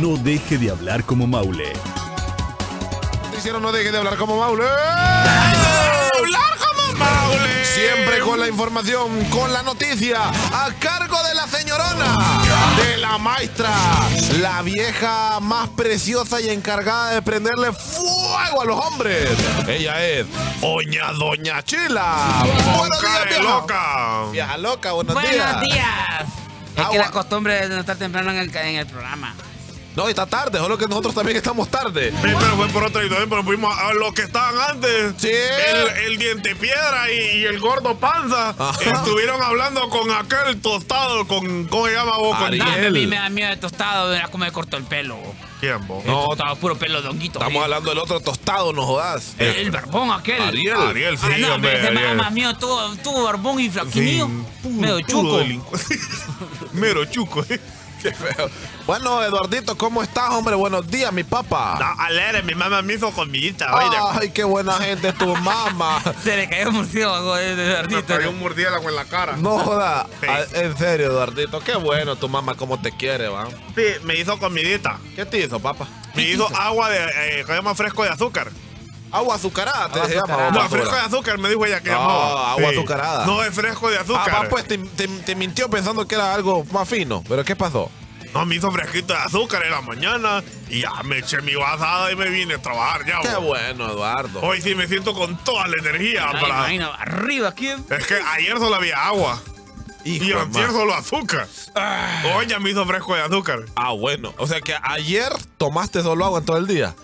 no deje de hablar como Maule. Noticiero no deje de hablar como Maule. hablar como Maule. Siempre con la información, con la noticia, a cargo de la señorona, de la maestra, la vieja más preciosa y encargada de prenderle fuego a los hombres. Ella es Oña Doña Chila. Buenos días, vieja. loca. Vieja loca, buenos, Buenos días. días. Es Agua. que la costumbre de no estar temprano en el, en el programa. No, está tarde, solo que nosotros también estamos tarde. Sí, pero fue por otra situación, pero fuimos a los que estaban antes. Sí. El, el diente piedra y, y el gordo panza Ajá. estuvieron hablando con aquel tostado, con, ¿cómo se llama vos? Con- Ariel. No, a mí me da miedo de tostado, verás cómo me cortó el pelo. ¿Quién vos? No. Tostado, puro pelo de honguito. Estamos ¿sí? hablando del otro tostado, no jodas. El, el barbón aquel. Ariel. Ariel, sí, ah, no, hombre, me da más miedo, todo barbón y Sí, flaquinillo. puro- medio chuco. Mero chuco, eh. Qué feo. Bueno, Eduardito, ¿cómo estás, hombre? Buenos días, mi papá. No, alegre, mi mamá me hizo comidita, oye. Ay, qué buena gente es tu mamá. Se le cayó un murciélago de, de Me Ardito. cayó un murciélago en la cara. No joda. Sí. Ah, En serio, Eduardito, qué bueno tu mamá, cómo te quiere, va. Sí, me hizo comidita. ¿Qué te hizo, papá? Me hizo agua de, eh, ¿cómo se llama? Fresco de azúcar. Agua azucarada, te Agua se azucarada. No, fresco de azúcar, me dijo ella que No, llamaba. agua azucarada. No, es fresco de Ah, azúcar. va, pues te, te- te mintió pensando que era algo más fino. ¿Pero qué pasó? No, me hizo fresquito de azúcar en la mañana y ya me eché mi basada y me vine a trabajar ya. Qué bueno, Eduardo. Hoy sí me siento con toda la energía Ay, para... imagino, arriba aquí. Es que ayer solo había agua Hijo y ma- solo azúcar. Hoy ya me hizo fresco de azúcar. Ah, bueno. O sea que ayer tomaste solo agua en todo el día.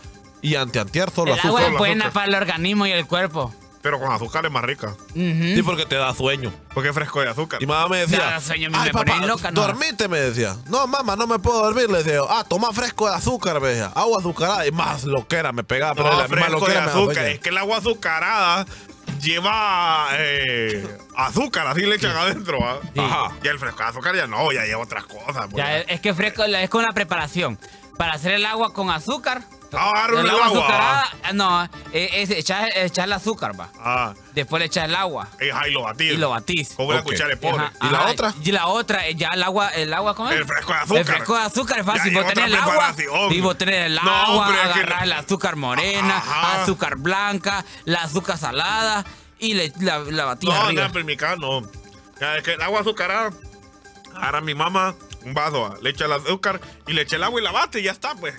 Y anteantier solo El azúcar. agua es buena azúcar. para el organismo y el cuerpo. Pero con azúcar es más rica. Ujú. Sí, porque te da sueño. Porque es fresco de azúcar. Y mamá me decía, Da sueño, ay me papá, pone loca, ¿no?" dormite, me decía. No, mamá, no me puedo dormir, le decía. yo. Ah, toma fresco de azúcar, me decía. Agua azucarada y más loquera me pegaba. Pero No, la misma fresco de loquera daba azúcar. Es que el agua azucarada lleva eh, azúcar, así le echan adentro. ¿va? Sí. Ajá. Y el fresco de azúcar ya no, ya lleva otras cosas. pues. Ya, es que fresco es con la preparación. Para hacer el agua con azúcar. Ah, agarra el agua azucarada, ah, no, eh, es echar, echar el azúcar, va. Ah, Después le echas el agua y ahí lo batís. y lo batís. Con una Ok. cuchara de pobre. Ajá, ¿Y la ajá, otra? Y la otra, eh, ya el agua, el agua, ¿cómo es? El fresco de azúcar. El fresco de azúcar es fácil. Ya Vos tenés el agua, y vos tenés el No, agua, pero es que- agarrás el azúcar morena, Ajá. azúcar blanca, la azúcar salada y le, la, la batís No, arriba. no, pero en mi casa no. Ya, es que el agua azucarada, agarra mi mamá un vaso, le echa el azúcar y le echa el agua y la bate y ya está, pues.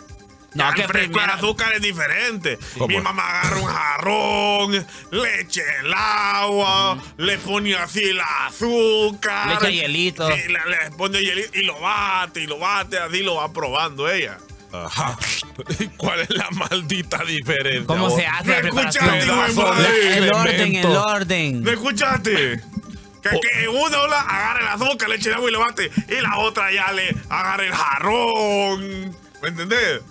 No, que el fresco primero- de azúcar es diferente. ¿Cómo Mi mamá agarra un jarrón, le echa el agua, le pone así el azúcar. Le echa hielito. Sí, le, le pone hielito y lo bate y lo bate, así lo va probando ella. Ajá. ¿Y ¿Cuál es la maldita diferencia? ¿Cómo vos? se hace la ¿Me preparación? escuchaste, hijo de El orden, el orden. ¿Me escuchaste? Que, que una la agarra el azúcar, le echa el agua y lo bate, y la otra ya le agarra el jarrón. ¿Me entendés?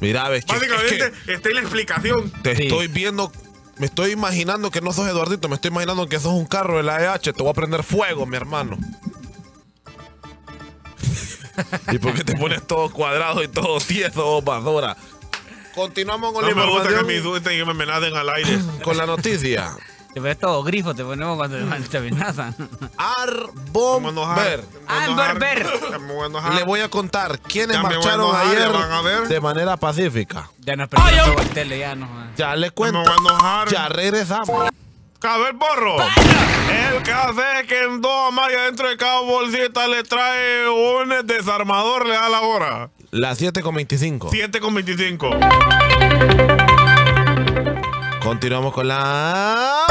Mira, ves es Básicamente que está en la explicación. te Sí. estoy viendo, me estoy imaginando que no sos Eduardito, me estoy imaginando que sos un carro de la EH, te voy a prender fuego, mi hermano. ¿Y por qué te pones todo cuadrado y todo tieso, basura? Continuamos con No la me gusta que me insulten y me amenacen al aire. con la noticia. Te pones todo grifo, te ponemos cuando te amenazan. Arbomber. enojar. Me voy a enojar. Berber. Ya me voy a enojar. Le voy a contar quiénes marcharon ayer van a ver. de manera pacífica. Ya nos perdimos todo el tele, ya no. Ya le cuento. me voy a enojar. Ya regresamos. Cabel Porro. El café que en dos amargas dentro de cada bolsita le trae un desarmador, le da la hora. Las 7 con 25. 7 con 25. Continuamos con la.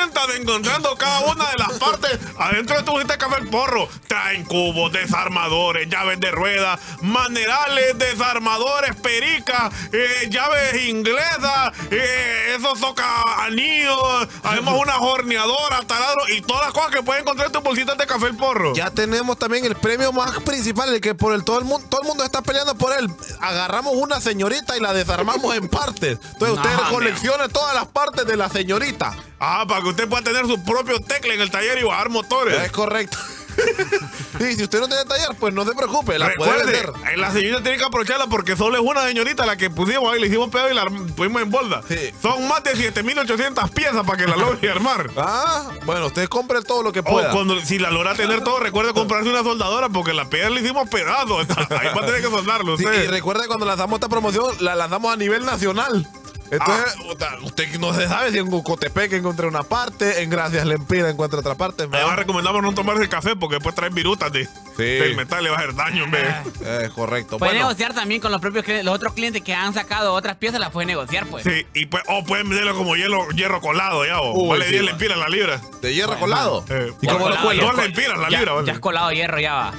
Herramientas de encontrando cada una de las partes adentro de tu bolsita de Café El Porro. Traen cubos, desarmadores, llaves de rueda, manerales, desarmadores, pericas, eh, llaves inglesas, eh, esos soca anillos, además una horneadora, taladro y todas las cosas que puedes encontrar en tu bolsita de Café El Porro. Ya tenemos también el premio más principal, el que por el todo el mundo, todo el mundo está peleando por él. Agarramos una señorita y la desarmamos en partes. Entonces usted hombre. coleccione todas las partes de la señorita. Ah, para que usted pueda tener su propio tecle en el taller y bajar motores. Es correcto. y si usted no tiene taller, pues no se preocupe, la puede Recuerde, vender. eh, la señorita tiene que aprovecharla porque solo es una señorita la que pusimos ahí, le hicimos pedo y la pusimos en bolda. Sí. Son más de 7800 piezas para que la logre armar. Ah, bueno, usted compre todo lo que O pueda. cuando, si la logra tener todo, recuerde comprarse una soldadora porque la piedra le hicimos pedazos. Ahí va a tener que soldarlo Sí, y recuerde cuando lanzamos esta promoción, la lanzamos a nivel nacional. Entonces, puta, usted no se sabe si en Cotepec encontré una parte, en Gracias Lempira encuentra otra parte. Además recomendamos no tomarse el café porque después trae virutas de, del metal y le va a hacer daño en vez. Eh, correcto. Puede Bueno, negociar también con los propios clientes, los otros clientes que han sacado otras piezas, las puede negociar, pues. Sí, y pues, o pueden venderlo como hielo, hierro colado ya, o Uy, vale sí, 10 va. lempiras la libra. de hierro colado. Eh, ¿Y ya cómo lo? Dos ya- lempiras la ya- libra, Ya vale. has colado hierro, ya va.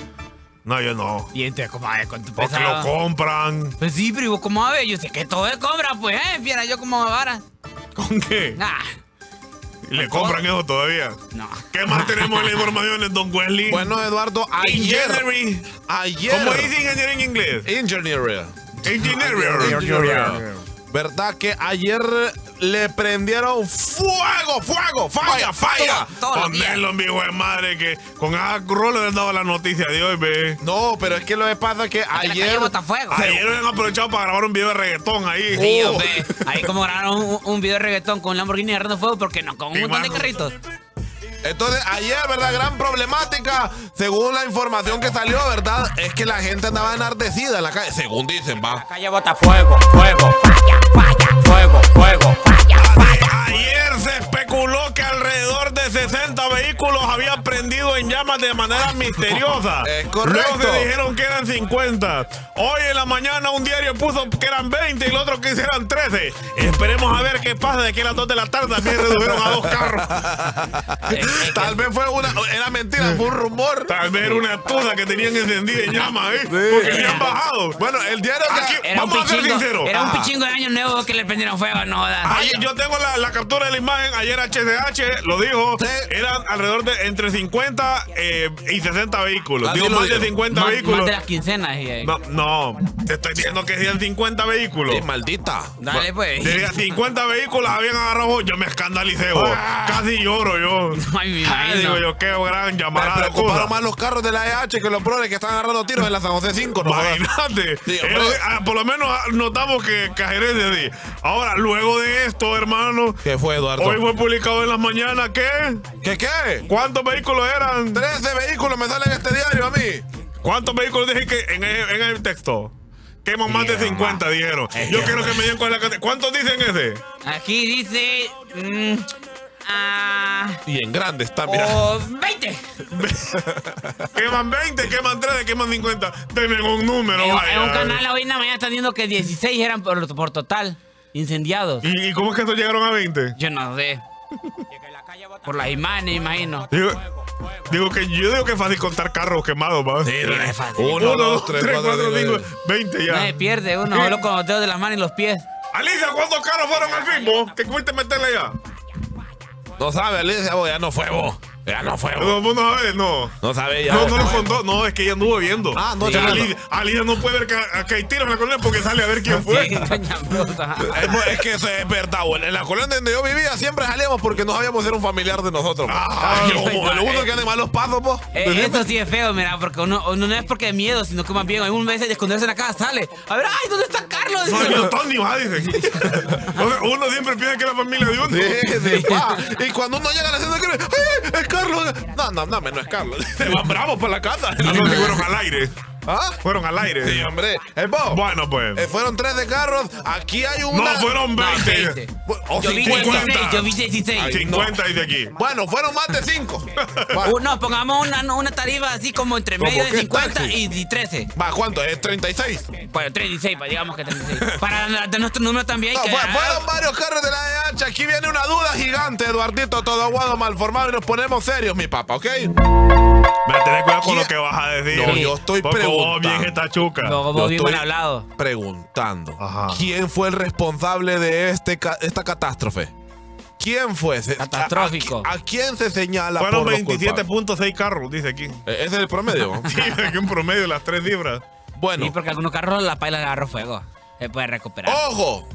No, yo no. Y entonces, ¿cómo es con tu Porque pesado? lo compran. Pues sí, pero ¿y vos cómo a ver? Yo sé que todo es compra, pues, ¿eh? Viera yo cómo me vara. ¿Con qué? Ah, Y le compran eso todavía. no. ¿Qué más tenemos en la información, don Wesley? Bueno, Eduardo, ayer. Engineering. Ayer. ¿Cómo dice ingeniería en inglés? Engineering. Engineering. ¿Verdad que ayer le prendieron fuego, fuego, falla, falla? Días. Ponelo, mi hijo de madre, que con rolo le han dado la noticia de hoy, ve. No, pero es que lo que pasa es que la ayer. fuego. Ayer habían aprovechado para grabar un video de reggaetón ahí. Sí, Oh. hombre. Ahí como grabaron un, un video de reggaetón con Lamborghini agarrando fuego, porque no? Con un montón de carritos. Entonces, ayer, ¿verdad? Gran problemática. Según la información que salió, ¿verdad? Es que la gente andaba enardecida en la calle. Según dicen, va. calle bota fuego, fuego, falla, falla, fuego, fuego, FM. 60 vehículos habían prendido en llamas de manera misteriosa. Es correcto. Luego se dijeron que eran 50. Hoy en la mañana un diario puso que eran 20 y el otro que eran 13. Esperemos a ver qué pasa de aquí a las 2 de la tarde. También redujeron a dos carros. Que- Tal vez fue una. Era mentira, fue un rumor. Tal vez era una tuda que tenían encendida en llamas, ¿eh? Porque habían bajado. Bueno, el diario que. Aquí- Era Vamos a ser sinceros. era un Ah. pichingo de año nuevo que le prendieron fuego, no. Ayer- yo tengo la, la captura de la imagen. Ayer HDH lo dijo. Sí. Eran alrededor de entre 50 eh, y 60 vehículos. Así Digo, lo más de dijo. 50 más, vehículos. más de las quincenas. y, eh. No, no, te estoy diciendo que sean 50 vehículos. Sí, maldita. Dale, pues. Decía 50 vehículos habían agarrado. Yo me escandalicé, vos. Casi lloro yo. Ay, me Ay, digo yo, qué gran Me llamarada de preocuparon más los carros de la EH que los proles que están agarrando tiros en la San José 5. ¿no? Imagínate. Sí, Eh, ah, por lo menos ah, notamos que Cajerez de ahí. Ahora, luego de esto, hermano, ¿Qué fue, Eduardo? hoy fue publicado en las mañanas que. ¿Qué qué? ¿Cuántos vehículos eran? 13 vehículos me salen en este diario a mí. ¿Cuántos vehículos dije que en el, en el texto? Queman más de 50, dijeron. Yo quiero que me digan cuál es la cantidad. ¿Cuántos dicen ese? Aquí dice. mm, ah, Y en grande está, mira. o 20. queman 20, queman 13, queman 50. Denme un número, En, vaya. en un canal hoy en la mañana están diciendo que 16 eran por, por total incendiados. ¿Y, y cómo es que estos llegaron a 20? Yo no sé. Por las imágenes, imagino. Digo, digo que yo digo que es fácil contar carros quemados, ¿va? Sí, no es fácil. Uno, Uno, dos, tres, cuatro, cinco. 20 ya. No se pierde uno, solo con los dedos de las manos y los pies. Alicia, ¿cuántos carros fueron al fin, vos? ¿Qué fuiste a meterle allá? No sabe, Alicia, vos, ya no fue vos. Ya no fue. No, no sabes, no. No sabe ya. No, no lo contó. No, es que ella anduvo viendo. Ah, no, Sí, ya no. Alicia, Alicia no puede ver que, hay tiros en la colonia porque sale a ver quién fue. Sí. Es, es que eso es verdad, güey. En la colonia donde yo vivía siempre salíamos porque no sabíamos ser un familiar de nosotros. pues. Ah, Ay, como lo uno que anda malos pasos, pues. Eh, eso sí es feo, mira, porque uno, uno no es porque de miedo, sino que más bien un vez de esconderse en la casa sale. A ver, ay, ¿dónde está Carlos? No, yo Tony, va, dicen. O sea, uno siempre piensa que es la familia de uno. Sí, sí, pa. Y cuando uno llega a la que ¡ay, Carlos! No, no, no, no es Carlos. Se van bravos para la casa. No, que fueron al aire. ¿Ah? Fueron al aire. Sí, hombre. Es vos. Bueno, pues. Eh, fueron tres de carros. Aquí hay No, una. fueron No, 20. 20. O Yo vi 50. 16, yo vi 16. Ay, 50 dice aquí. Bueno, fueron más de cinco. Uh, no, pongamos una, una tarifa así como entre ¿Cómo medio de qué 50 taxi? y, y 13. Va, ¿cuánto? Es 36. Bueno, 36, pa, digamos que 36. Para la- de nuestro número también No, que. fue- fueron varios carros de la EH. Aquí viene una duda gigante, Eduardito, todo aguado, mal formado y nos ponemos serios, mi papá, ¿ok? Me tenés cuidado con lo que vas a decir. No, yo estoy Porque vos preguntando. bien esta chuca. Luego Yo vos bien estoy hablado. preguntando. Ajá. ¿Quién fue el responsable de este ca- esta catástrofe? ¿Quién fue? Catastrófico. ¿A, a- a quién se señala Fueron por los culpables? 27.6 carros, dice aquí. Eh, Ese es el promedio. Sí, aquí un promedio las tres cifras. bueno, Sí, porque algunos carros la paila le agarró fuego. Se puede recuperar. ojo.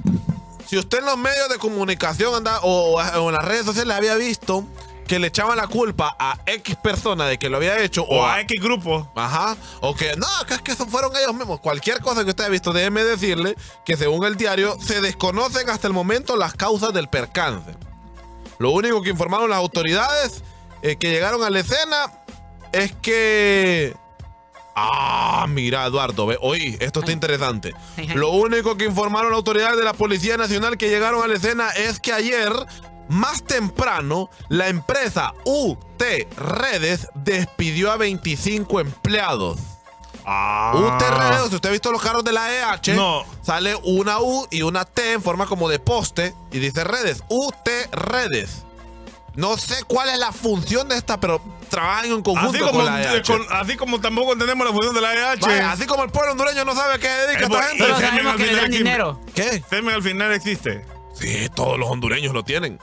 Si usted en los medios de comunicación anda o, o en las redes sociales había visto que le echaban la culpa a X persona de que lo había hecho O a X grupo. Ajá. O que no, que es que fueron ellos mismos. Cualquier cosa que usted haya visto, déjeme decirle que según el diario, se desconocen hasta el momento las causas del percance. Lo único que informaron las autoridades eh, que llegaron a la escena es que. Ah, mira, Eduardo, ve, oye, esto está interesante. Lo único que informaron las autoridades de la Policía Nacional que llegaron a la escena es que ayer, más temprano, la empresa UT Redes despidió a 25 empleados. Ah. UT Redes, si usted ha visto los carros de la EH, No. sale una U y una T en forma como de poste y dice Redes, UT Redes. No sé cuál es la función de esta, pero trabajan en conjunto Así como, con la EH. con- así como tampoco entendemos la función de la EH. Vaya, así como el pueblo hondureño no sabe a qué dedica Eh, esta gente. Pero Semen sabemos que le dan dinero. ¿Qué? Semen al final existe. Sí, todos los hondureños lo tienen.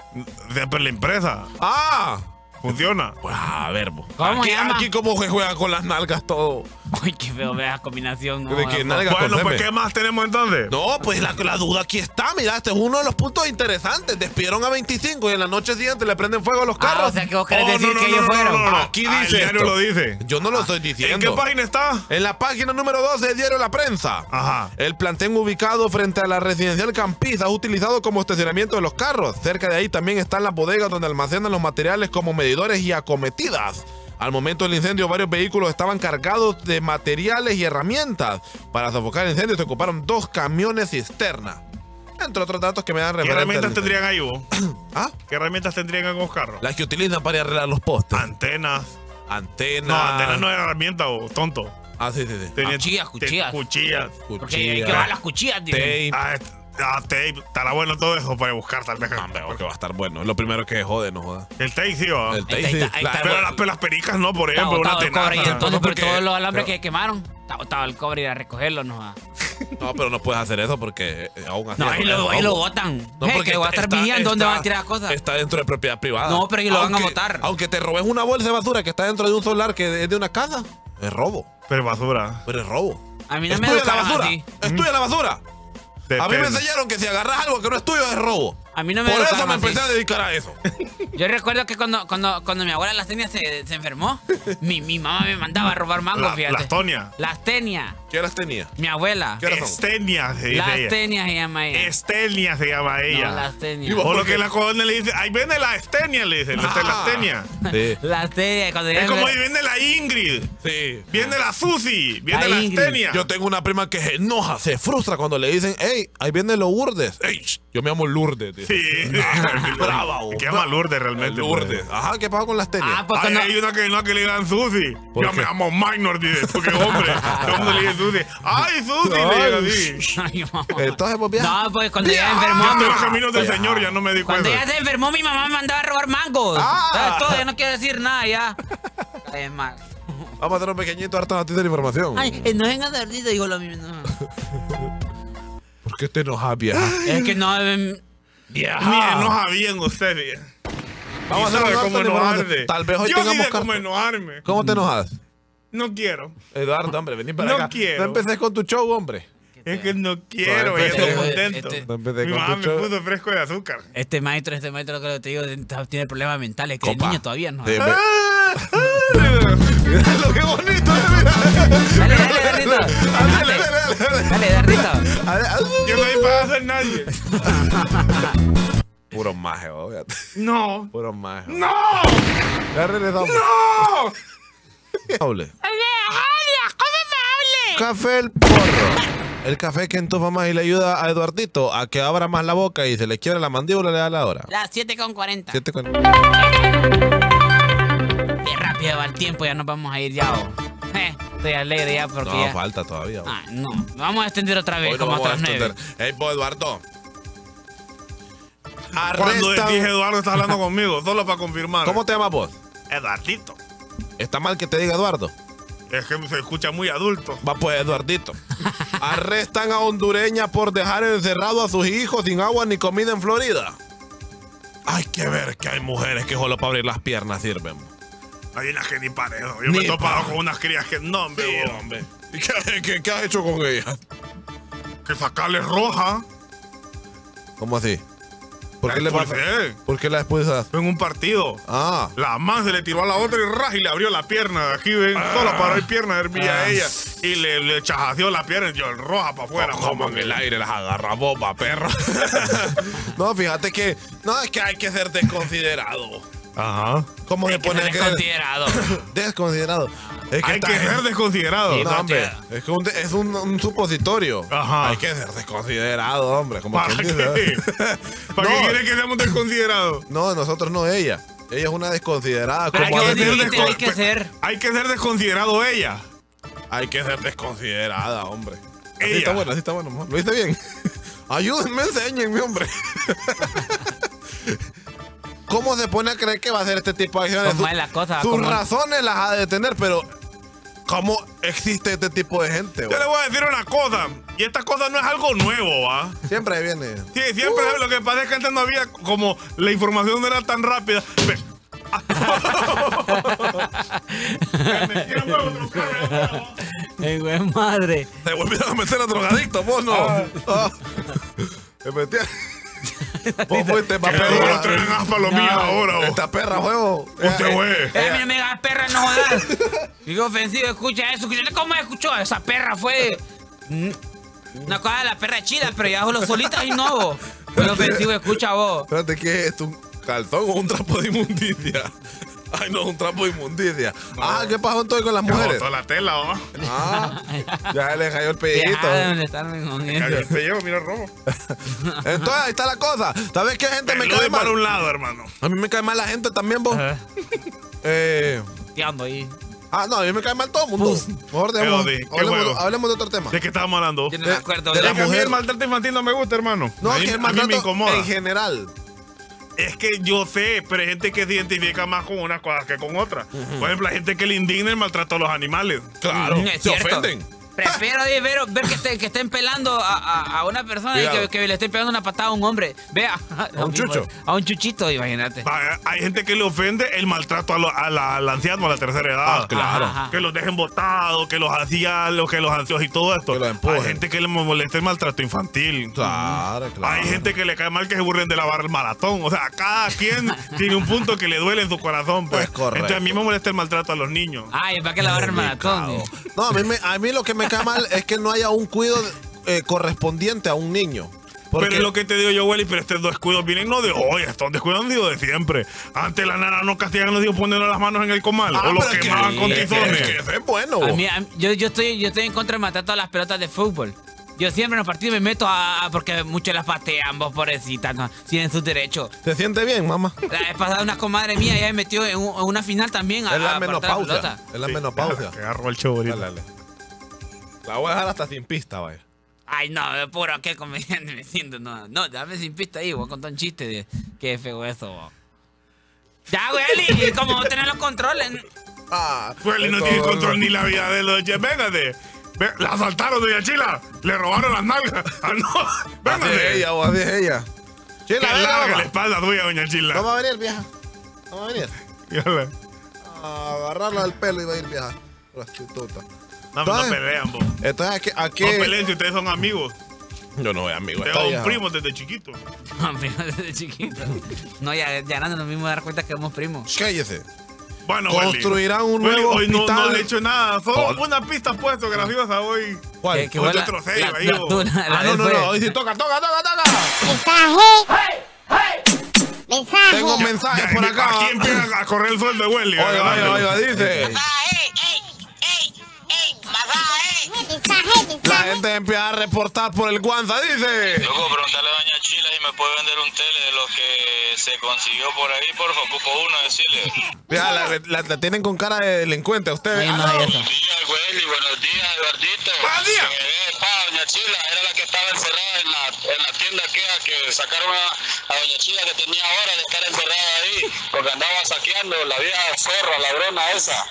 Pero la empresa Ah, funciona. pues a ver, bo. ¿Cómo aquí, llama? aquí como que juegan con las nalgas todo. Uy, qué feo, vea combinación. No, ¿De qué nalgas con Bueno, pues? ¿qué más tenemos entonces? No, pues la, la duda aquí está. Mira, este es uno de los puntos interesantes. Despidieron a 25 y en la noche siguiente le prenden fuego a los Ah, carros. o sea que vos querés Oh, decir no, no, que no, ellos no, fueron. no, no. Aquí Ah, dice el diario lo dice. Yo no lo estoy ¿En diciendo. qué página está? En la página número 12 del diario La Prensa. Ajá. El plantén ubicado frente a la residencial Campiza es utilizado como estacionamiento de los carros. Cerca de ahí también están las bodegas donde almacenan los materiales como y acometidas. Al momento del incendio, varios vehículos estaban cargados de materiales y herramientas. Para sofocar el incendio se ocuparon dos camiones cisterna. Entre otros datos que me dan ¿Qué referencia. herramientas al tendrían ahí vos? ¿Ah? ¿Qué herramientas tendrían en los carros? Las que utilizan para arreglar los postes. Antenas. Antenas. No, antenas no es herramienta, vos, tonto. Ah, sí, sí, sí. Tenían- Cuchillas, te- cuchillas. Cuchillas. Porque hay que las cuchillas, tape. Ah, es- ah, tape. Estará bueno todo eso para buscar tal vez. No, hombre, que va a estar bueno. Es lo primero que jode, no joda. El tape sí va. El tape, sí. ahí está, ahí La- está. Pero las, pero las pericas no, por ejemplo, una el cobre y tenaza. entonces por porque- todos los alambres pero- que quemaron. Está botado el cobre y a recogerlo, no va. No, pero no puedes hacer eso porque eh, aún así. No, ahí lo, ahí botan. No, Eh, porque que voy a estar está- vigiando dónde está- van a tirar las cosas. Está dentro de propiedad privada. No, pero ellos lo van a Aunque- botar. Aunque te robes una bolsa de basura que está dentro de un solar que es de una casa, es robo. Pero basura. Pero es robo. A mí no ¿Es me tuya la educaron basura? así. ¿Es tuya la basura? A mí me enseñaron que si agarras algo que no es tuyo es robo. A mí no me Por eso me así. empecé a dedicar a eso. Yo recuerdo que cuando, cuando, cuando mi abuela las tenía se, se enfermó, mi, mi mamá me mandaba a robar mangos, La- fíjate. las Tonia. Las tenia. ¿Qué las tenía? Mi abuela. ¿Qué son? Estenia se dice Las ella. tenias se llama ella. Estenia se llama ella. No, las ¿Y tenias. vos? O lo ¿Por qué? que la colonia le dice, ahí viene la Estenia, le dicen, la Ah. Estenia. Sí. Las tenias. Cuando Es como ahí viene la Ingrid, Sí. viene la Susi, viene La la. Estenia. Yo tengo una prima que se enoja, se frustra cuando le dicen, hey, ahí viene Lourdes. Ey, sh, yo me llamo Lourdes. Sí. Brava, oh. Que llama Lourdes realmente. Lourdes. pues. Ajá, ¿qué pasa con las tenias? Ah, pues Ay, cuando... hay una que no que le digan Susi. ¿Por Yo qué? me llamo Minor, dice, porque hombre. Todo el mundo le dice Susi. ¡Ay, Susi! Le Ay, digan así. Ay, mamá. Entonces, pues, bien. No, pues cuando ella enfermó... Yo los caminos del Ya. Señor, ya no me di Cuando cuenta. ella se enfermó, mi mamá me mandaba a robar mangos. Ah. ¿Sabes todo? Ya no quiero decir nada, ya. Es mal. Vamos a hacer un pequeñito harto noticia de información. Ay, eh, no venga de dijo lo mismo. no. ¿Por qué te enojas, vieja? Es que no... em, Mire, enoja bien usted, bien. Vamos Y a hacer un cómo enojarse. Tal vez hoy Yo tengamos sé cómo enojarme. ¿Cómo te enojas? No quiero. Eduardo, hombre, vení para No acá. quiero. No empecés con tu show, hombre. Es que no quiero, No, este- estoy contento. este- No Mi mamá me puso fresco de azúcar. Este maestro, este maestro, creo que te digo, tiene problemas mentales, que es niño todavía, ¿no? Mirá lo que bonito, eh, mira. Dale, dale, Darnito. Dale, dale, dale. Darnito. Yo no iba a hacer nadie. Puro maje, obviamente. No. Puro maje. ¡No! Ya regresamos. ¡No! Hable. ¿Cómo me hable? Café el porro. El café que entufa más y le ayuda a Eduardito a que abra más la boca y se le quiebra la mandíbula, le da la hora. Las 7.40. 7.40 ya el tiempo, ya nos vamos a ir ya. Oh. Eh, estoy alegre ya porque. No, falta todavía. Oh. Ah, no. Vamos a extender otra vez, Hoy como otras nueve. Hey, pues, Eduardo. Arresta... Cuando dije Eduardo, estás hablando conmigo, solo para confirmar. ¿Cómo te llamas vos? Eduardito. ¿Está mal que te diga Eduardo? Es que se escucha muy adulto. Va pues, Eduardito. Arrestan a hondureña por dejar encerrado a sus hijos sin agua ni comida en Florida. Hay que ver que hay mujeres que solo para abrir las piernas sirven. Hay unas que ni parejo. Yo me he topado pa- con unas crías que no, hombre. Sí, hombre. ¿Y qué, qué- qué has hecho con ellas? Que sacarle roja. ¿Cómo así? ¿Por qué La le. ¿Por qué la expulsas? En un partido. Ah. La man se le tiró a la otra y ras y le abrió la pierna. de Aquí ven, solo paró y pierna hervía a ella. Y le, le chajació la pierna y yo roja para afuera. Como en el aire las agarra boba, perro. no, fíjate que. No, es que hay que ser desconsiderado. Ajá. ¿Cómo se pone desconsiderado. Desconsiderado. Es Hay que ser desconsiderado. Sí, No, hombre, es, que un, es un, un supositorio. Ajá. Hay que ser desconsiderado, hombre. Como ¿Para quien qué? dice. ¿Para qué quiere que seamos desconsiderados? No, nosotros no ella. Ella es una desconsiderada. Pero como hay que veces- dijiste, hay que ser. Hay que ser desconsiderado ella. Hay que ser desconsiderada, hombre. Así Ella. está bueno, así está bueno. Lo hice bien. Ayúdenme, enséñenme, hombre. ¿Cómo se pone a creer que va a hacer este tipo de acciones? Sus razones las ha de tener, pero ¿cómo existe este tipo de gente? Yo le voy a decir una cosa. Y esta cosa no es algo nuevo, ¿va? Siempre viene. Sí, siempre lo que pasa es que antes no había, como la información no era tan rápida. Ve- Me metieron huevo, otro carro. Ay, güey, madre. Se volvieron a meter a drogadicto, vos no. Ah. Metía. Vos fuiste más los trenes a palomía No. ahora. vos. Esta perra, huevo. Usted, Eh, güey. Eh, mira, me digas perra, no jodas. Digo ofensivo, escucha eso. ¿Cómo escuchó? Esa perra fue. mm, Una cosa de la perra chida, pero ya lo solita y no. vos. Fue ofensivo, escucha vos. Espérate, ¿qué es esto? ¿Un calzón o un trapo de inmundicia? Ay, no, un trapo de inmundicia. Ah, ¿qué pasó entonces con las mujeres? botó la tela, ¿va? Ah, ya le cayó el de molestarme con Cayó el pellejo, mira el robo. Entonces, ahí está la cosa. ¿Sabes qué gente me cae para mal? un lado, hermano. A mí me cae mal la gente también, vos. Eh, ¿Qué ando ahí? ah, no, a mí me cae mal todo el mundo. Mejor dejemos- hablemos, hablemos de otro tema. ¿De qué estábamos hablando? Yo no me De- acuerdo. de Es la mujer. el maltrato infantil no me gusta, hermano. No, a mí, que el a mí me maltrato incomoda. en general. Es que yo sé, pero hay gente que se identifica más con unas cosas que con otras. Por ejemplo, hay gente que le indigna el maltrato a los animales. Claro, Mm, es se cierto. ofenden. Prefiero ver, ver que, estén, que estén pelando a, a- a una persona y que, que le estén pegando una patada a un hombre. Vea. A un chucho. A un chuchito, imagínate. Va, Hay gente que le ofende el maltrato a, lo- a la, al anciano, a la tercera edad. Ah, claro. Ajá, ajá. Que los dejen botados, que los hacía, que los ansios y todo esto. Hay gente que le molesta el maltrato infantil. Claro, claro. Hay gente que le cae mal que se burlen de lavar el maratón. O sea, cada quien tiene un punto que le duele en su corazón. Pues. Es correcto. Entonces a mí me molesta el maltrato a los niños. Ay, ¿para qué lavar el maratón? No, a mí, me- a mí lo que me cae mal es que no haya un cuido eh, correspondiente a un niño. Porque Pero es lo que te digo yo, Welly, pero estos descuidos vienen no de hoy, estos descuidos han sido de siempre. Antes la nana no castigan a los hijos poniendo las manos en el comal Ah, o los es que- quemaban con es que- tizones. es que eso es bueno. A mí- a mí- yo, yo, estoy, yo estoy en contra del maltrato a las pelotas de fútbol. Yo siempre en los partidos me meto a, a- porque muchos las patean, vos pobrecitas, no, tienen sus derechos. ¿Se siente bien, mamá? La vez pasada una comadre mía ya me metió en, un- en una final también a, Es la menopausia. pelota. Es la Sí, menopausia. Que agarró el show ahorita. Dale, dale. La voy a dejar hasta sin pista, vaya. Ay, no, de puro, qué comediante me siento. No, no, dame sin pista ahí, voy a contar un chiste de qué feo eso. bo. Ya, güey, como vos tenés los controles. Ah, Welly no tiene control ni la vida de los Véngate. La asaltaron, doña Chila. Le robaron las nalgas. Ah, no. Así es Véngate. ella, o así es ella. Qué Chila, venga, larga la espalda tuya, doña Chila. Vamos a venir, vieja. Vamos a venir. Yala. A agarrarla del pelo y va a ir vieja. Prostituta. No, no pelean, vos. Entonces, ¿a qué? ¿A No qué? peleen si ustedes son amigos. Yo no soy amigo. Tengo esta un primo desde chiquito. Primo, desde chiquito. No, ya, ya no nos mismos dar cuenta que somos primos. Cállese. Bueno, Construirán un nuevo Hoy no, hospital. no le he hecho nada. Solo Oh. una pista puesto graciosa hoy. ¿Cuál? Que- Hoy la- troceo la- ahí, la- tú, la- la Ah, no, no, no. Hoy sí toca, toca, toca, toca. Mensaje. Mensaje. Tengo mensajes Ya, por acá. Aquí empieza a correr el sueldo de Welly. Oiga, oiga, oiga, dice. Mensaje. gente empieza a reportar por el Guanza, dice. Me puede vender un tele de los que se consiguió por ahí, por favor, ocupo uno, decirle. Mira, la, la- la tienen con cara de delincuente a ustedes. No, Ah. Buenos días, Welly, buenos días, Eduardito. Buenos días. Eh, pa, Doña Chila, era la que estaba encerrada en la, en la tienda aquella que sacaron a, a Doña Chila que tenía hora de estar encerrada ahí, porque andaba saqueando la vieja zorra, ladrona esa.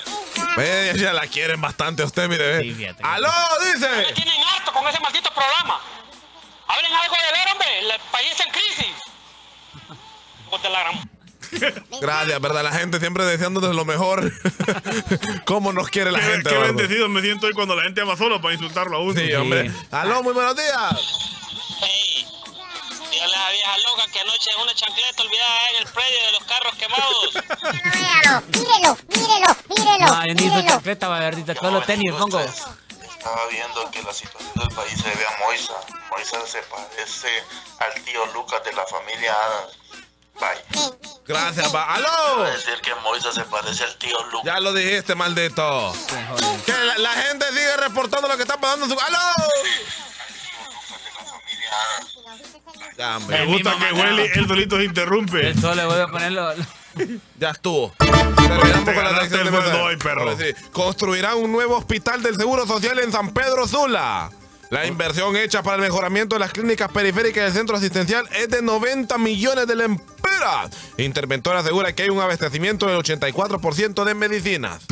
Ve, ya la quieren bastante a usted, mire. ve. Sí, fíjate. ¡Aló! Dice. tienen harto con ese maldito programa. Hablen algo de ver, hombre. El país en crisis. De la gran- Gracias, ¿verdad? La gente siempre deseándonos lo mejor. ¿Cómo nos quiere la Qué, gente, qué Eduardo? bendecido me siento hoy cuando la gente llama solo para insultarlo a uno. Sí, hombre. Aló, muy buenos días. Hey, dígale a vieja loca que anoche en una chancleta olvidada en el predio de los carros quemados. Véalo, mírelo, mírelo, mírelo. No, yo ni mírelo. chancleta, todos los tenis, pongo. Estaba viendo que la situación del país se ve a Moisa. Moisa se parece al tío Lucas de la familia Adams. Bye. Gracias, va. Voy a ¡Aló! decir que Moisa se parece al tío Lucas. Ya lo dijiste, maldito. Que la, la gente sigue reportando lo que está pasando en su. ¡Aló! Ya. Me gusta que. Welly él solito se interrumpe. Solo le vuelve a ponerlo. Ya estuvo. Terminamos con la sección de mensajes. perro. Sí. Construirán un nuevo hospital del Seguro Social en San Pedro Sula. La inversión hecha para el mejoramiento de las clínicas periféricas del centro asistencial es de 90 millones de lempiras. Interventora asegura que hay un abastecimiento del 84% de medicinas.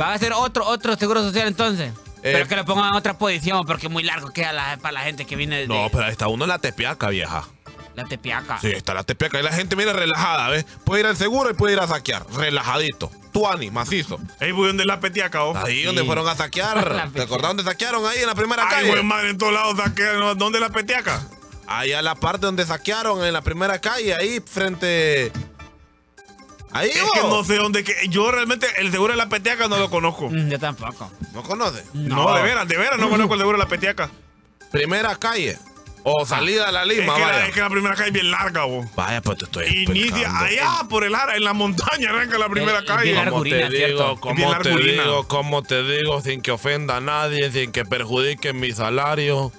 Va a ser otro, otro seguro social entonces. Eh, Pero que lo pongan en otra posición porque es muy largo queda la- para la gente que viene de No, pero ahí está uno en la tepiaca, vieja. La tepiaca. Sí, está la tepiaca. Y la gente viene relajada, ¿ves? Puede ir al seguro y puede ir a saquear. Relajadito. Tuani, macizo. Ahí voy donde la petiaca, oh. Ahí Sí. donde fueron a saquear. ¿Te acordás dónde saquearon? Ahí en la primera Ay, calle. güey, madre, en todos lados saquean. ¿Dónde la petiaca? Ahí a la parte donde saquearon, en la primera calle, ahí frente. Ahí, Es vos. que no sé dónde. Que, yo realmente el seguro de la petiaca no lo conozco. Mm, Yo tampoco. ¿No conoce? No, de veras, de veras no conozco el seguro de la petiaca. Primera calle. O salida a la Es Lima, que, la, vaya. es que la primera calle es bien larga, vos. Vaya, pues te estoy Inicia allá por el ara, en la montaña arranca la primera calle. Como te digo, Bien como te digo, como te digo, sin que ofenda a nadie, sin que perjudique mi salario.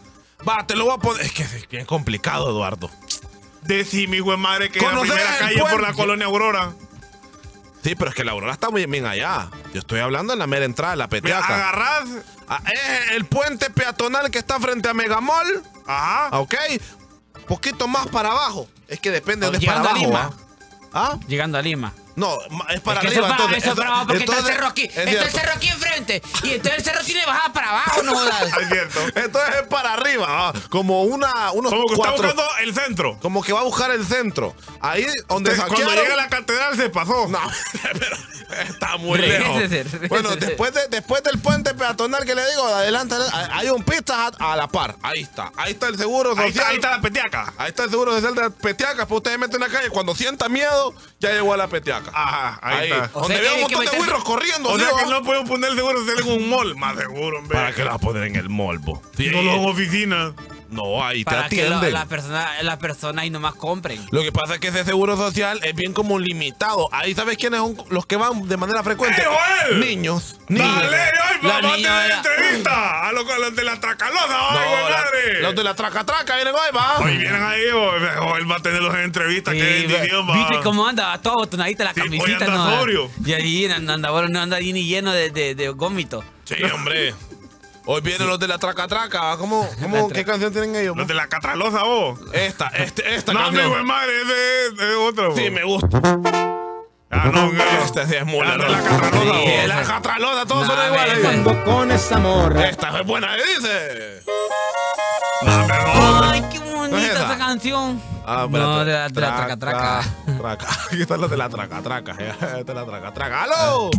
Va, te lo voy a poner. Es que es bien complicado, Eduardo. Decime, hijo de madre, que la ¿Conoces primera calle por la colonia Aurora. Sí, pero es que la Aurora está muy bien allá. Yo estoy hablando en la mera entrada, la Me petiaca. agarrás. Ah, es el puente peatonal que está frente a Megamall. Ajá. Ah, ¿Ok? Poquito más para abajo. Es que depende de dónde es para Llegando a abajo. Lima. ¿ah? ¿Ah? Llegando a Lima. No, es para Es que arriba. eso, es para- entonces, eso es para abajo porque está el entonces- cerro aquí. es Está el cerro aquí enfrente. Y entonces el cerro tiene bajada para abajo, no jodas. Es cierto. Entonces es para arriba. ah, Como una, unos Como que está cuatro. buscando el centro. Como que va a buscar el centro. Ahí donde Cuando saquearon. llega a la catedral se pasó. No, pero está muy lejos. Bueno, después, de, después del puente peatonal que le digo, adelante, hay un Hut a la par. Ahí está. Ahí está el seguro social. Ahí está, ahí está la petiaca. Ahí está el seguro social de la Petiaca. Pues usted se mete en la calle. Cuando sienta miedo, ya llegó a la Petiaca. Ajá, ahí, está. O Donde veo un montón de güirros corriendo. O ¿sí, sea que no podemos poner el seguro social en un mall. Más seguro, hombre. ¿Para qué la vas a poner en el molbo? No lo en oficina. No, ahí te Para que lo- atienden. las personas las personas ahí nomás compren. Lo que pasa es que ese seguro social es bien como limitado. Ahí sabes quiénes son los que van de manera frecuente. ¡Eh, Joel! Niños. Niños. Dale, ay, Los vamos a tener de la- entrevista. A los, a los de la tracalosa, No, ay, güey, la- madre. los de la traca traca vienen hoy, va. Hoy vienen ahí, o él va a tenerlos en entrevista. qué Sí, bendición, va. ¿Viste cómo anda? Todo botonadita la Sí, hoy camisita. anda no, sobrio. Y ahí anda, anda, bueno, no anda ahí ni lleno de, de, de gómito. Sí, hombre. Hoy vienen los de la traca traca. ¿va? ¿Cómo, cómo, La ¿Qué canción tienen ellos? Los de la catralosa, vos. Esta, este, esta No, mi canción. güey, madre, ese es, es otro. Sí, vos. me gusta. Ah, no, no. Esta sí es muy La de la catralosa, Sí, vos. la catralosa, todos Nah, son iguales. con esa morra. Esta es buena, ¿eh? dice. No, no. Ay, qué bonita ¿No es esa? esa canción. Ah, no, de la, de la traca traca. Traca. Aquí están los de la traca traca. Esta es la traca traca. ¡Aló!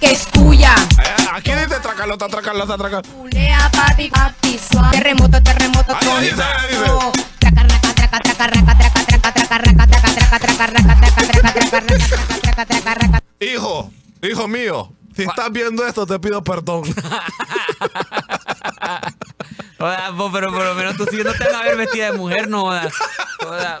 Que es tuya. Eh, Aquí dice tracalota, tracalota, traca. Culea, papi, papi, suave. Terremoto, terremoto, Ahí todo. dice, ahí dice. Traca, raca, traca, traca, raca, traca, traca, traca, raca, traca, traca, traca, raca, traca, traca, traca, raca, traca, traca, traca, raca. Hijo, hijo mío, si estás viendo esto, te pido perdón. Joda, vos, pero por lo menos tú sí no te vas a ver vestida de mujer, no jodas. Joda.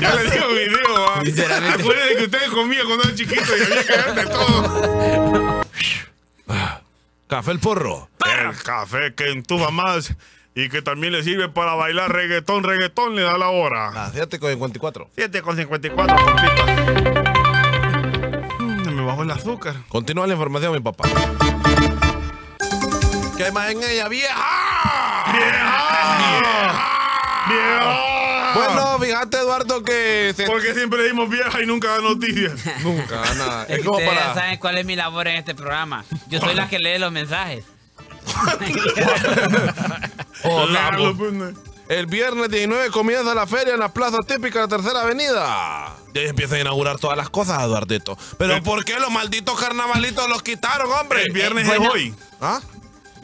Ya le digo video, va. Sinceramente. Acuérdense que ustedes comían cuando eran chiquitos y había que ver de todo. Café el porro. El café que entuba más y que también le sirve para bailar reggaetón. Reggaetón le da la hora. Ah, 7 con 54. 7 con 54, compita. Mm, Me bajó el azúcar. Continúa la información, mi papá. ¿Qué hay más en ella, vieja? ¡Vieja! ¡Vieja! Bueno, fíjate, Eduardo, que se- Porque siempre dimos vieja y nunca da noticias. nunca nada. Es Es que como ustedes para. saben cuál es mi labor en este programa. Yo soy la que lee los mensajes. Oh. El viernes 19 comienza la feria en la plaza típica de la Tercera Avenida. Y ahí empiezan a inaugurar todas las cosas, Eduardito. Pero Eh. ¿por qué los malditos carnavalitos los quitaron, hombre? El viernes bueno. es hoy. ¿Ah?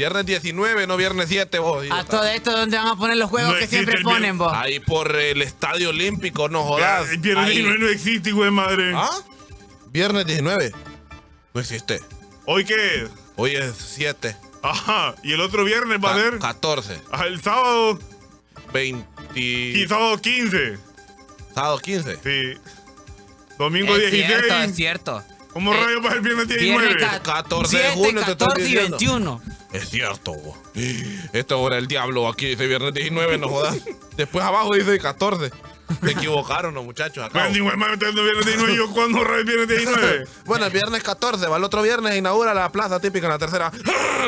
Viernes 19, no viernes 7, vos. A todo esto, ¿dónde van a poner los juegos No que siempre el ponen vos? Ahí por el Estadio Olímpico, no jodas. Ya, Viernes Ahí. 19 no existe, güey, madre. ¿Ah? Viernes 19. No existe. ¿Hoy qué es? Hoy es 7. Ajá. Y el otro viernes va a ser. 14. Ah, el sábado. 20. Y sábado 15. Sábado 15. Sí. Domingo Es 16. cierto, es cierto. ¿Cómo Eh, rayos va el viernes 19? Viernes ca- 14 de 7, junio te estoy 14 y diciendo. 21. Es cierto, vos. Esto ahora el diablo. Aquí dice viernes 19, no jodas. Después abajo dice 14. Se equivocaron los muchachos acá. Viernes 19. ¿Yo cuándo rayos viernes 19? Bueno, el viernes 14, va el otro viernes, inaugura la plaza típica en la tercera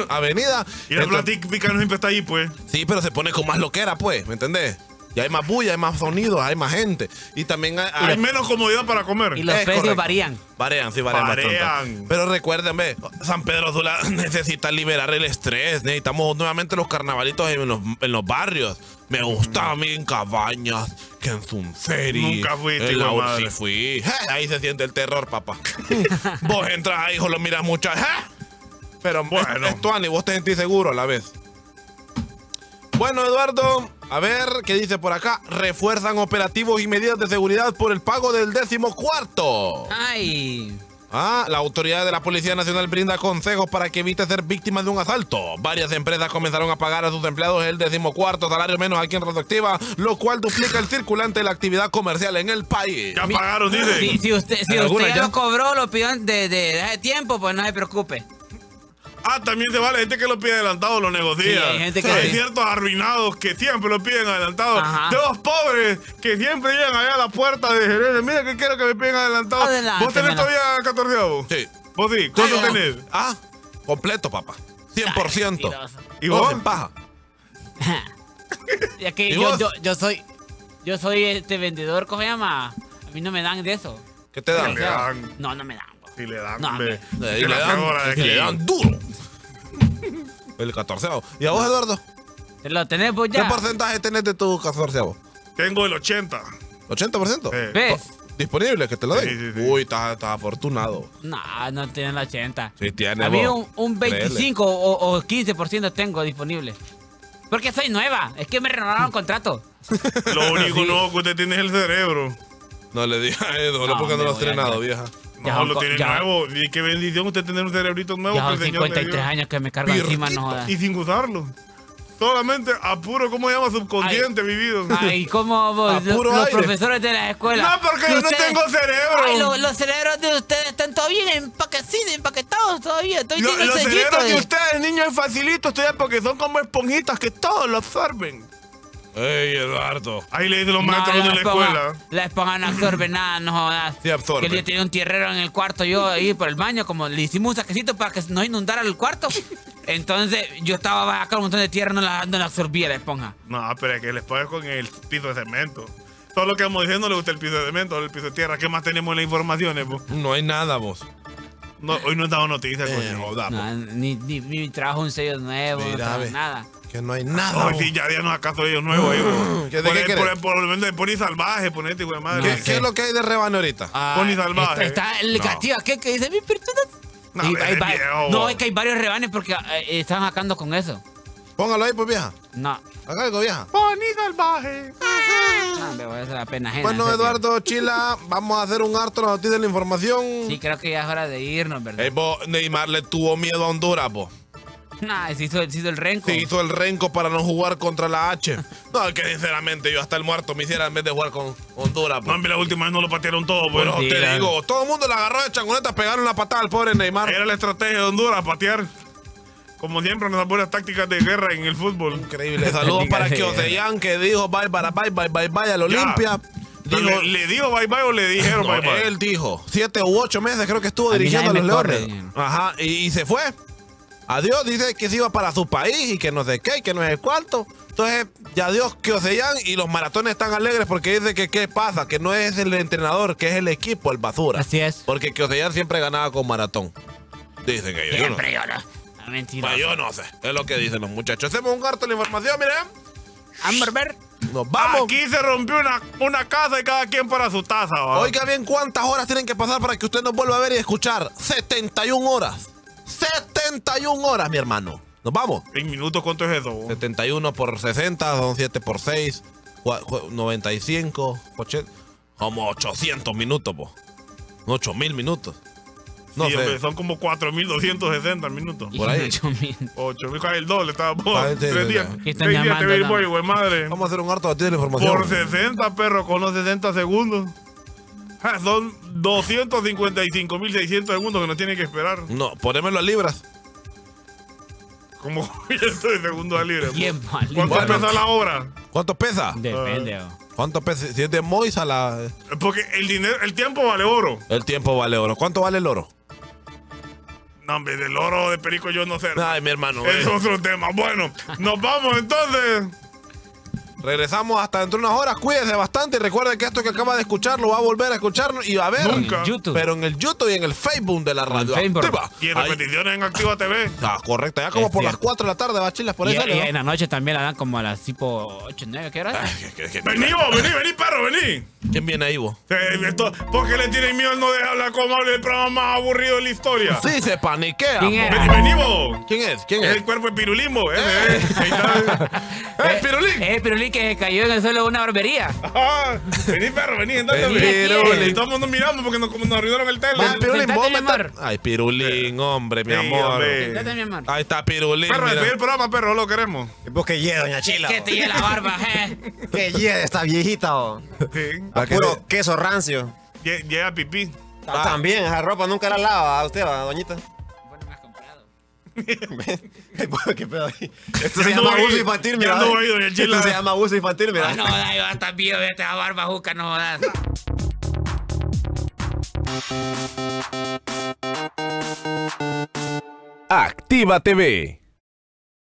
avenida. Y la Entonces- platica no siempre está ahí, pues. Sí, pero se pone con más loquera, pues, ¿me entendés? Y hay más bulla, hay más sonidos, hay más gente. Y también hay... Hay menos comodidad para comer. Y los Es precios correcto. varían. Varían, sí, varían, Varían. bastante. Pero recuerden, ve, San Pedro Sula necesita liberar el estrés. Necesitamos nuevamente los carnavalitos en los, en los barrios. Me gusta a mí en Cabañas, que en Sunseri. Nunca Ur- madre. Sí fui. Je, Ahí se siente el terror, papá. vos entras ahí, hijo, lo miras mucho. je. Pero Bueno. bueno, es, Tuani, vos te sentís seguro a la vez. Bueno, Eduardo, a ver qué dice por acá. Refuerzan operativos y medidas de seguridad por el pago del décimo cuarto. Ay. Ah, la autoridad de la Policía Nacional brinda consejos para que evite ser víctima de un asalto. Varias empresas comenzaron a pagar a sus empleados el decimocuarto salario menos aquí en Radioactiva, lo cual duplica el circulante de la actividad comercial en el país. Ya pagaron, dice. Si, si usted, si ¿En alguna usted ya ya? lo cobró, lo pidió de, de, de hace tiempo, pues no se preocupe. Ah, también se vale gente que lo pide adelantado, lo negocia. Sí, hay gente que Hay ciertos arruinados que siempre lo piden adelantado. Ajá. De los pobres que siempre llegan allá a la puerta de Jerez. Mira que quiero que me piden adelantado. Adelante, ¿Vos tenés todavía 14 Sí. ¿Vos sí? ¿Cuánto tenés? Ah, completo, papá. 100%. mentiroso. ¿Y Vos vos? en paja. Ya que ¿Y yo, vos? yo, yo soy. Yo soy este vendedor, ¿cómo se llama? A mí no me dan de eso. ¿Qué te dan? Le dan. No, no me dan. Si le dan, No, Que y le dan, y le dan duro. El catorceavo. ¿Y a vos, Eduardo? ¿Te lo tenés vos ¿Qué ya? porcentaje tenés de tu catorceavo? Tengo el 80. ¿80%? Eh. ¿Ves? ¿Disponible que te lo den? Sí, sí, sí. Uy, estás afortunado. No, no tienen la 80. Sí, tiene A mí un, un Créele. 25 o, o 15% tengo disponible. Porque soy nueva. Es que me renovaron contrato. Lo único nuevo que usted tiene es el cerebro. No le digas eso, no, No, porque no lo has a ir. vieja. Ya No, lo tiene ya- nuevo. Y qué bendición usted tener un cerebrito nuevo Ya son el Señor le 53 dio. años que me cargo encima, no jodas. Y sin usarlo. Solamente a puro, ¿cómo se llama? Subconsciente vivido. Ay, ¿cómo vos, lo- los profesores de la escuela? No, porque que yo no tengo cerebro. Ay, lo- los cerebros de ustedes están todavía empaquetados, empaquetados todavía. Lo- los cerebros de de- ustedes, niños, es facilito estudiar porque son como esponjitas que todos lo absorben. Ey, Eduardo. Ahí le dicen los No, maestros de la esponja- escuela. La esponja no absorbe nada, no jodas. Sí absorbe. Que el día tenía un tierrero en el cuarto, yo ahí por el baño, como le hicimos un saquecito para que no inundara el cuarto. Entonces yo estaba acá un montón de tierra, no la, no la absorbía la esponja. No, pero es que les pones con el piso de cemento. Todo lo que vamos diciendo le gusta el piso de cemento, el piso de tierra. ¿Qué más tenemos en las informaciones? po? No hay nada, vos. No, hoy no he dado noticias, Eh, coño. joda. No, ni, ni, ni trajo un sello nuevo, no Mira, trajo ve. nada. Que no hay nada. Hoy vos. sí, ya ya nos acaso ellos nuevos po. ¿Qué- de Poner- qué? Por lo menos de pony salvaje, ponete, güey, madre. ¿Qué, No qué sé. es lo que hay de rebane ahorita? Ah, Pony salvaje. Está, está el No. gatillo aquel que dice, mi persona. No, Y hay viejo. no, es que hay varios rebanes porque eh, están sacando con eso. Póngalo ahí, pues, vieja. No, Haga algo, vieja. Pony salvaje. no, me voy a hacer la pena ajena. Bueno. Eduardo Chila, vamos a hacer un harto noticia de la información. Sí, creo que ya es hora de irnos, ¿verdad? Ey, vos, Neymar le tuvo miedo a Honduras, vos. Nah, se hizo, se hizo el renco. Se hizo el renco para no jugar contra la H. No, que sinceramente yo hasta el muerto me hiciera en vez de jugar con Honduras. No, pues. hombre, la última vez no lo patearon todo, pues. Pero te digo, todo el mundo le agarró de changoneta, pegaron la patada al pobre Neymar. Era la estrategia de Honduras, patear. Como siempre, nuestras buenas tácticas de guerra en el fútbol. Increíble. Saludos para Kioseyan que dijo bye, bye, bye, bye, bye, bye al Olimpia. Dijo, ¿Le, ¿Le dijo bye bye o le dijeron No, bye bye? él dijo, siete u ocho meses creo que estuvo A dirigiendo a los Leones. Ajá, y, y se fue. Adiós, dice que se iba para su país y que no sé qué, y que no sé cuánto. Entonces, ya Dios que y los maratones están alegres porque dice que qué pasa, que no es el entrenador, que es el equipo, el basura. Así es. Porque que siempre ganaba con maratón. Dicen que yo, yo no. Siempre yo no. Ah, Mentira. Pues yo no sé, es lo que dicen los muchachos. Hacemos un harto de la información, miren. Hamburger. Nos vamos. Aquí se rompió una, una casa y cada quien para su taza, ¿va? Oiga bien cuántas horas tienen que pasar para que usted nos vuelva a ver y escuchar. 71 horas. 71 horas, mi hermano. Nos vamos. En minutos, ¿cuánto es eso? 71 por 60 son 7 por 6. cua- cua- 95, 80, como 800 minutos, po. 8000 minutos. No Sí, sé. hombre, son como 4.260 minutos. Por ahí. 8.000, cae el doble, estaba por Ah, sí, tres días. sí. ¿Qué Tres días te no? boy, güey, madre. Vamos a hacer un harto batido de información. Por 60, perro, con los 60 segundos. Ah, Son 255.600 segundos que nos tienen que esperar. No, ponémelo a libras. Como esto de segundo a libre. Bien mal. ¿Cuánto Bueno. pesa la obra? ¿Cuánto pesa? Depende. Ah. ¿Cuánto pesa? Si es de Moisa, la, Porque el dinero, el tiempo vale oro. el tiempo vale oro. ¿Cuánto vale el oro? No, hombre, del oro de perico yo no sé. Ay, mi hermano. Es eh. otro tema. Bueno, nos vamos entonces. Regresamos hasta dentro de unas horas. Cuídense bastante y recuerden que esto que acaba de escuchar lo va a volver a escuchar y a ver. Nunca. En YouTube. Pero en el YouTube y en el Facebook de la radio. Facebook. Activa. Y en Ahí- repeticiones en Activa TV. Ah, correcto. Ya como Es por las cierto. 4 de la tarde va chilas por Y, sale, y ¿no? en la noche también la dan como a las tipo 8, 9, ¿qué hora? Vení vos, vení, vení, perro, vení. ¿Quién viene ahí, vos? Eh, esto- ¿Por qué le tienen miedo al no dejar hablar como hable el programa más aburrido de la historia? Sí, se paniquea. Vení, vení vos. ¿Quién es? ¿Quién Es es? el cuerpo de pirulismo. Ese, eh. Ahí está. ¡Eh, Pirulín! Eh, Pirulín que se cayó en el suelo de una barbería. Vení, perro, vení, entonces. Vení. Pirulín. Y todo el mundo mirando porque nos, como nos arruinaron el tele. Va, Pirulín, sentate, vos mi meter- amor. Ay, Pirulín, hombre, mi Sí, amor. hombre. Sentate, mi amor. Ahí está Pirulín. Perro, mira. despide el programa, perro, no lo queremos. Vos que ye, doña Chila. Que te lleva la barba, eh. Que ye esta viejita, oh. Sí. ¿A qué Puro queso rancio. Lle- Llega pipí. Ah. También, esa ropa nunca la lava ¿a usted, va, doñita. ¿Qué pedo ahí? Esto se llama abuso infantil, mira. Esto se llama abuso infantil, mira. Ah, no, da, yo hasta viejo, vete a barba juca, no jodas. Activa TV.